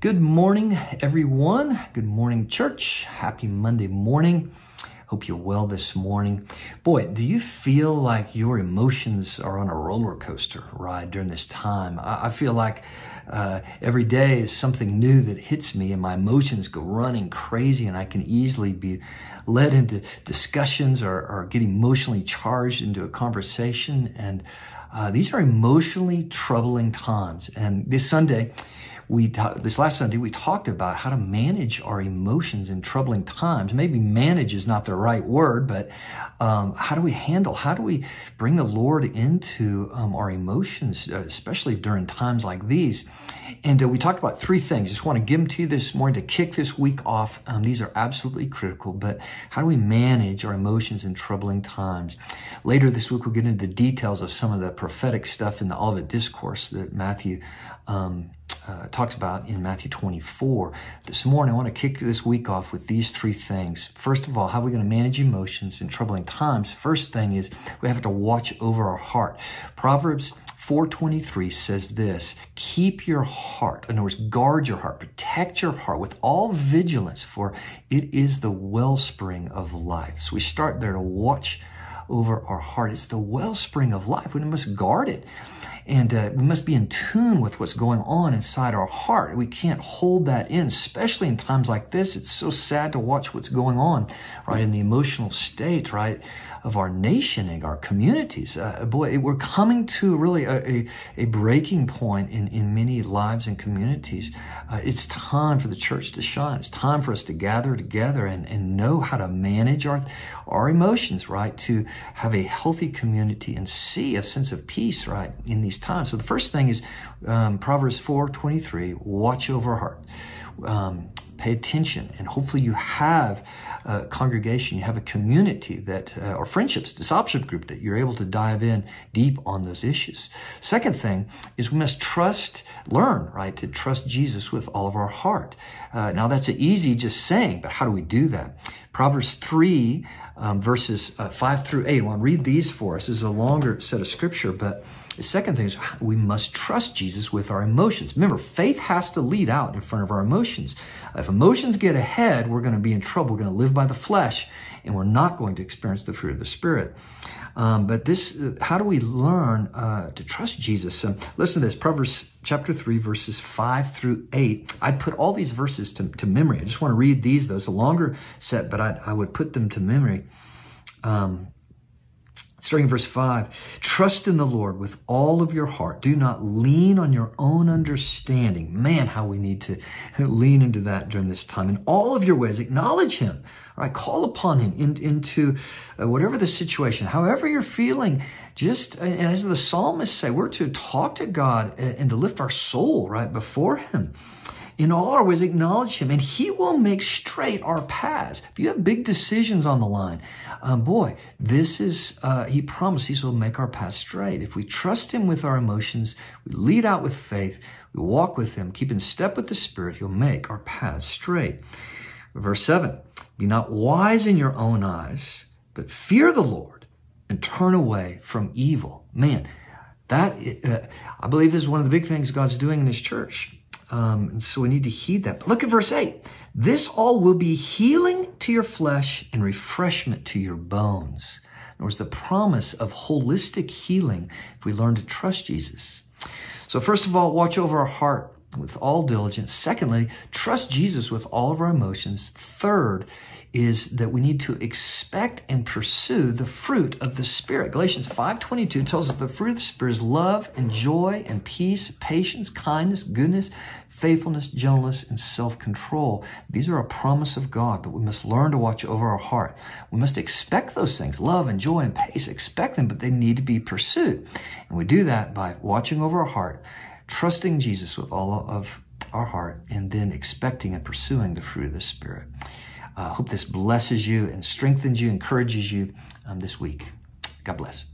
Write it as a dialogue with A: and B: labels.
A: Good morning, everyone. Good morning, church. Happy Monday morning. Hope you're well this morning. Boy, do you feel like your emotions are on a roller coaster ride during this time? I, feel like uh, every day is something new that hits me and my emotions go running crazy and I can easily be led into discussions or, or get emotionally charged into a conversation. And uh, these are emotionally troubling times. And this Sunday, we this last Sunday we talked about how to manage our emotions in troubling times. Maybe manage is not the right word, but um, how do we handle? How do we bring the Lord into um, our emotions, uh, especially during times like these? And uh, we talked about three things. Just want to give them to you this morning to kick this week off. Um, these are absolutely critical. But how do we manage our emotions in troubling times? Later this week we'll get into the details of some of the prophetic stuff in the Olivet Discourse that Matthew. Um, uh, talks about in Matthew 24. This morning, I want to kick this week off with these three things. First of all, how are we going to manage emotions in troubling times? First thing is we have to watch over our heart. Proverbs 423 says this, keep your heart, in other words, guard your heart, protect your heart with all vigilance, for it is the wellspring of life. So we start there to watch over our heart. It's the wellspring of life. We must guard it. And uh, we must be in tune with what's going on inside our heart. We can't hold that in, especially in times like this. It's so sad to watch what's going on, right, in the emotional state, right, of our nation and our communities. Uh, boy, we're coming to really a, a, a, breaking point in, in many lives and communities. Uh, it's time for the church to shine. It's time for us to gather together and, and know how to manage our, our emotions, right? To have a healthy community and see a sense of peace, right, in these times. So the first thing is um, Proverbs 4 23, watch over heart. Um, pay attention, and hopefully you have a congregation, you have a community that, uh, or friendships, discipleship group that you're able to dive in deep on those issues. Second thing is we must trust, learn, right, to trust Jesus with all of our heart. Uh, now that's easy just saying, but how do we do that? Proverbs 3, um, verses uh, 5 through 8. I want to read these for us. This is a longer set of scripture, but the second thing is we must trust Jesus with our emotions. Remember, faith has to lead out in front of our emotions. If emotions get ahead, we're going to be in trouble. We're going to live by the flesh and we're not going to experience the fruit of the Spirit. Um, but this, uh, how do we learn uh, to trust Jesus? Um, listen to this, Proverbs chapter 3, verses 5 through 8. I'd put all these verses to, to memory. I just want to read these, though. It's a longer set, but I'd, I would put them to memory. Um, Starting verse 5, trust in the Lord with all of your heart. Do not lean on your own understanding. Man, how we need to lean into that during this time. In all of your ways, acknowledge Him. All right, call upon Him in, into uh, whatever the situation, however you're feeling. Just as the psalmists say, we're to talk to God and to lift our soul right before Him in all our ways acknowledge him and he will make straight our paths. If you have big decisions on the line um, boy this is uh, he promises will make our paths straight. If we trust him with our emotions we lead out with faith we walk with him keep in step with the spirit he'll make our paths straight. Verse 7 be not wise in your own eyes but fear the lord and turn away from evil. Man that uh, i believe this is one of the big things god's doing in his church um, and so we need to heed that. But look at verse 8. This all will be healing to your flesh and refreshment to your bones. In other words, the promise of holistic healing if we learn to trust Jesus. So first of all, watch over our heart with all diligence. Secondly, trust Jesus with all of our emotions. Third, is that we need to expect and pursue the fruit of the Spirit. Galatians 5.22 tells us the fruit of the Spirit is love and joy and peace, patience, kindness, goodness, faithfulness, gentleness, and self-control. These are a promise of God, but we must learn to watch over our heart. We must expect those things, love and joy and peace, expect them, but they need to be pursued. And we do that by watching over our heart, trusting Jesus with all of our heart, and then expecting and pursuing the fruit of the Spirit. I uh, hope this blesses you and strengthens you, encourages you um, this week. God bless.